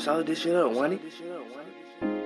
Solid this shit up, wasn't it?